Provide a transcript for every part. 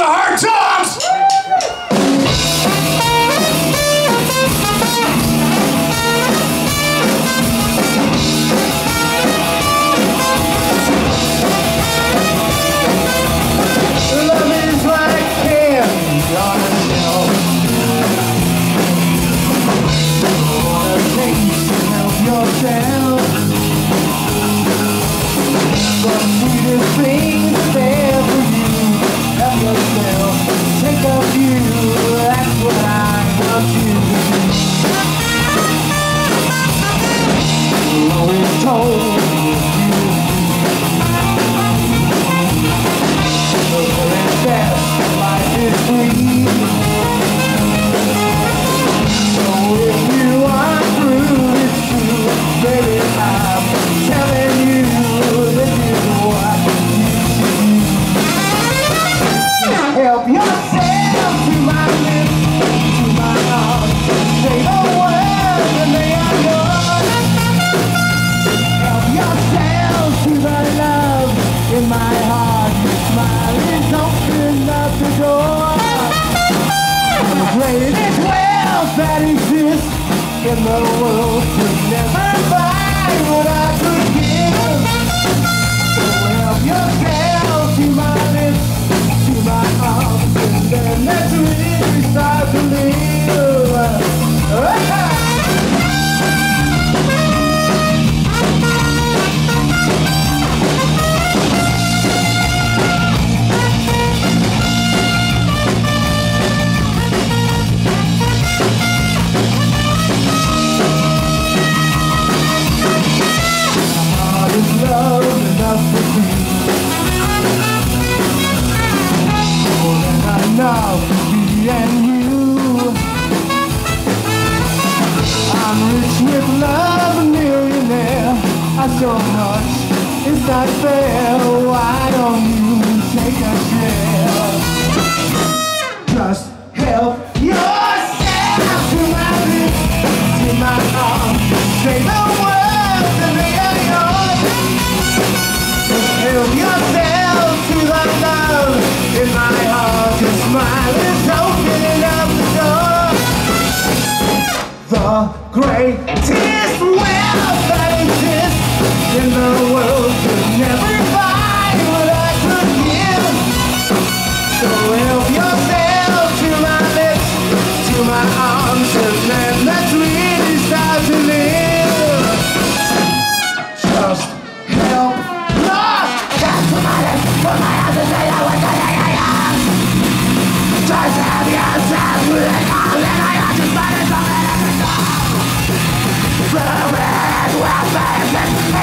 the hard toms!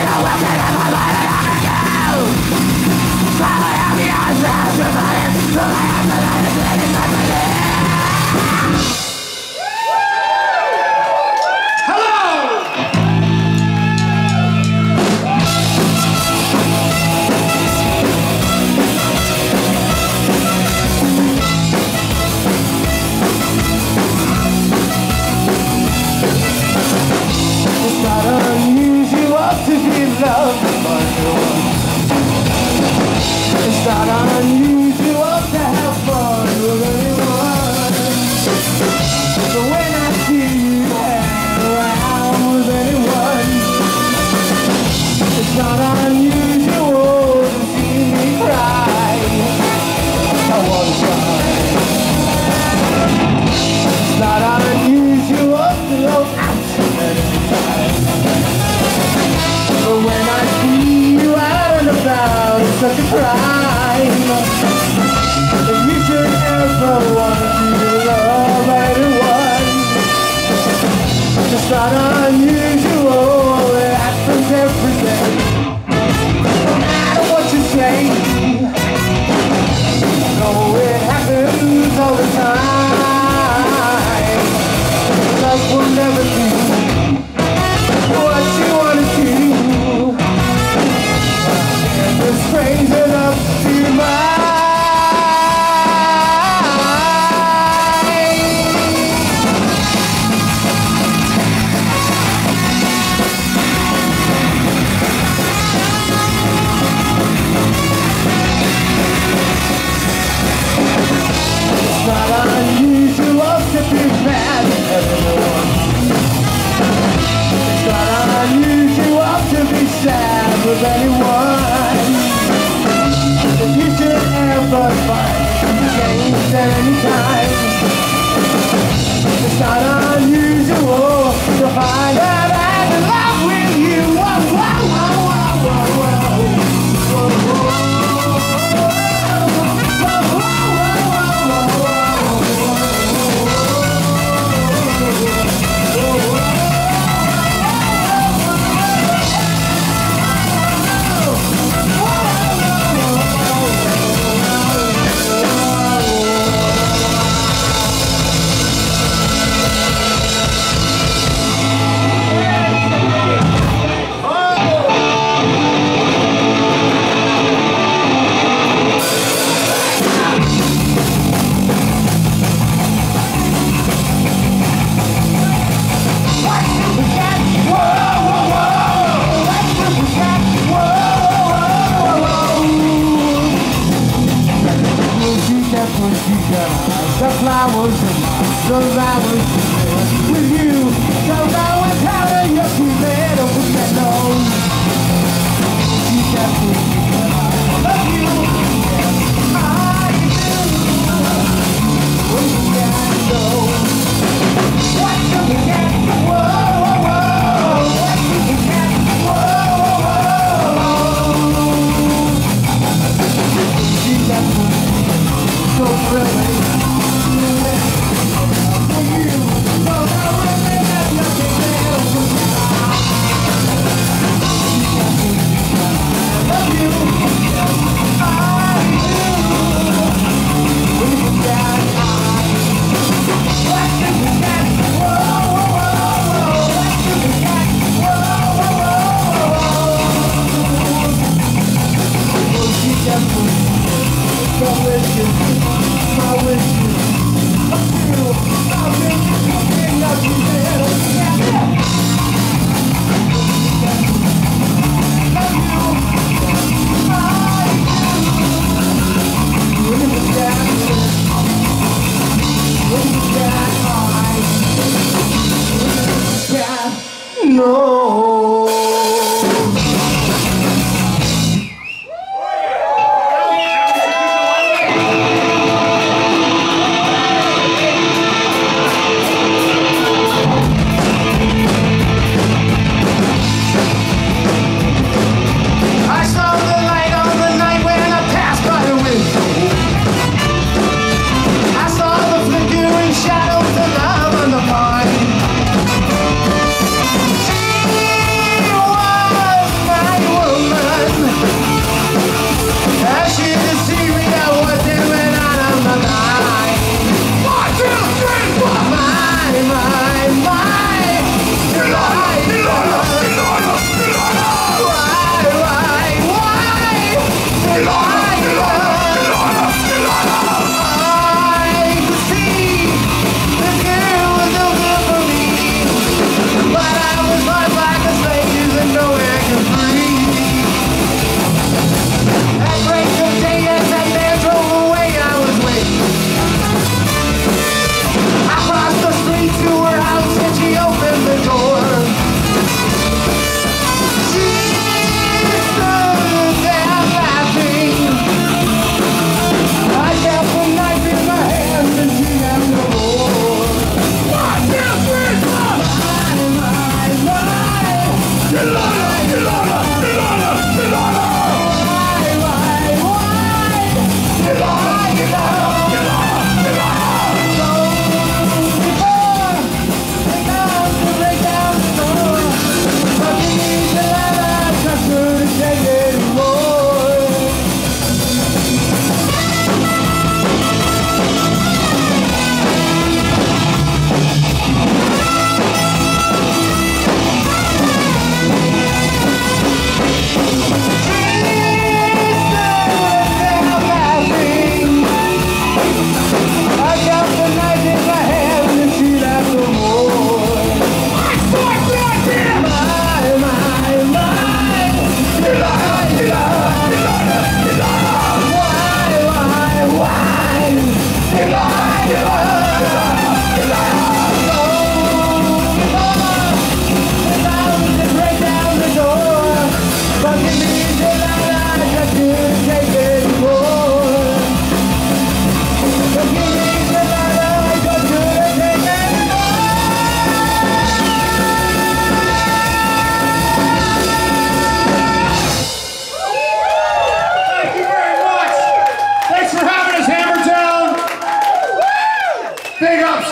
It's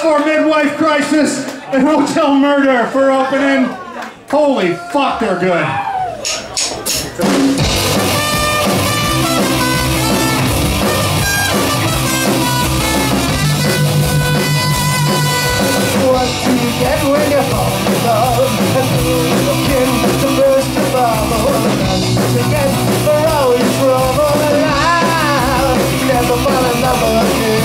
for Midwife Crisis and Hotel Murder for opening. Holy fuck, they're good. get when you're falling in love And you're looking to burst your bubble And to get for all your trouble And I'll never fall in love again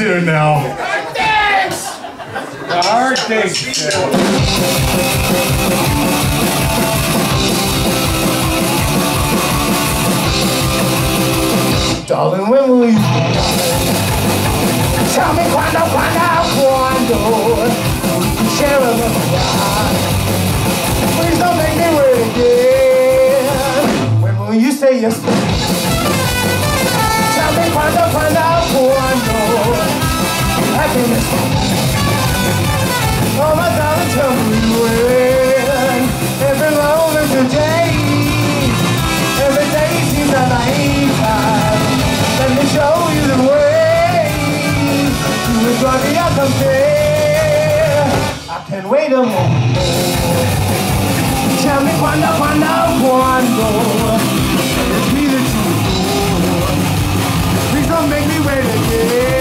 Humperdinck tune now. The hard dinks. Darling, when will you Tell me cuando, cuando, cuando We can share a little ride Please don't make me wait again. When will you say yes? Tell me cuando, cuando, cuando Happiness Oh my darling, tell me when Every moment today Every day seems a lifetime Let me show you the way To enjoy the outcome I can't wait a moment Tell me quando, quando, quando It's me that you Please don't make me wait again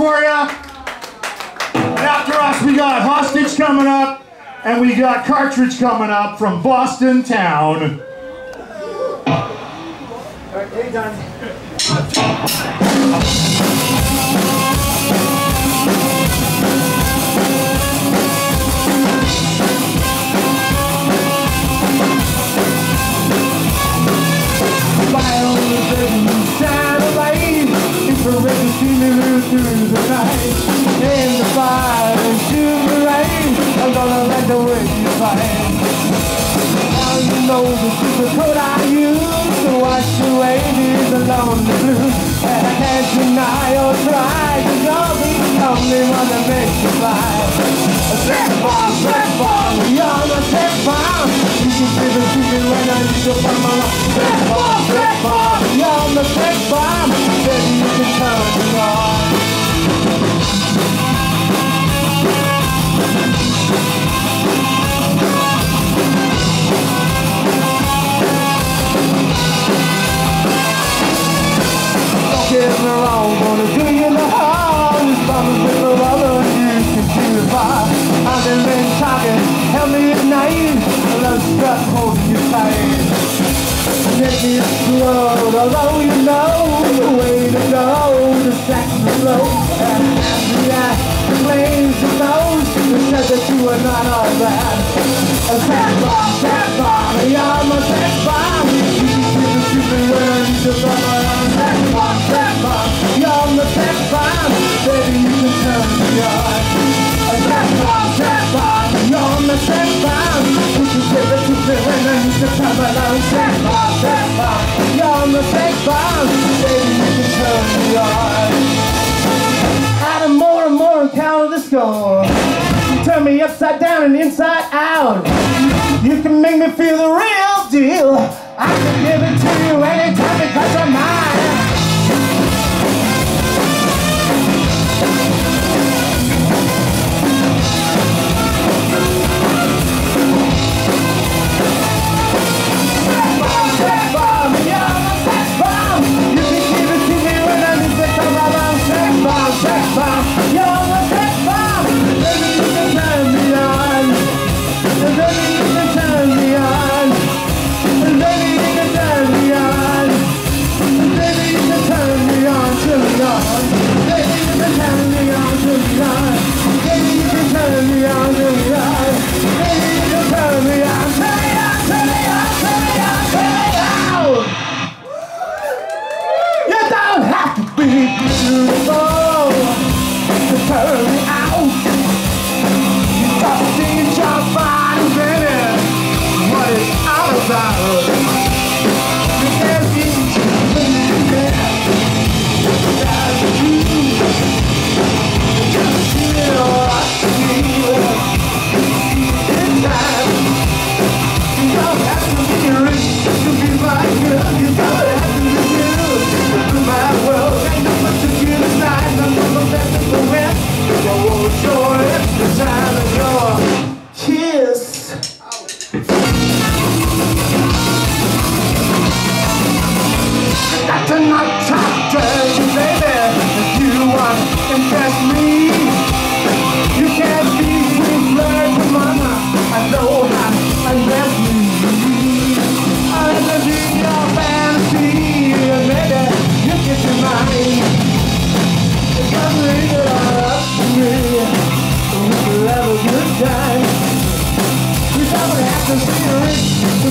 And after us, we got Hostage coming up, and we got Cartridge coming up from Boston Town. All right, Hey, Don. Night. In the fire and shoot the rain. I'm gonna let the you fight. Now you know the super coat I use to wash away these lonely blues. And I can't deny or try to you're the only one that makes me fly. Sex bomb, sex bomb, you're the sex bomb. You can feel the when I need to find my love. Sex bomb, sex bomb, you're the sex bomb. Wrong, gonna do no harm. This bomb's with a rubber, you can see the. I've been talking, help me night. Love struck holding you tight. Make me explode, although you know the way to go. The sex is slow, and after that, the flames of those who said that you were not all that. A sex bomb, sex bomb, you're my bomb. You can see the the bomb, You're baby you can turn me on. You're sex bomb. You can when I need to you're baby you can turn me on. Add more and more and the score. Turn me upside down and inside out. You can make me feel the real deal. I can give it to you anytime because you're mine.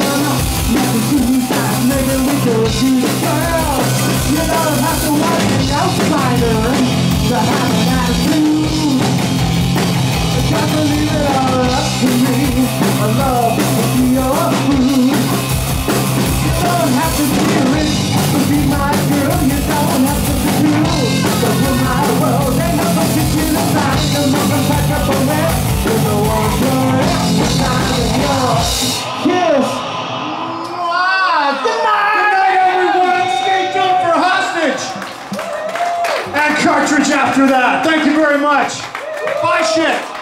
Two maybe we to the world. You don't have to an outsider to have an attitude. To leave it all up to me. I love to be your. You don't have to be rich to be my girl. You don't have to be rule my world. No particular your After that. Thank you very much. Bye, shit.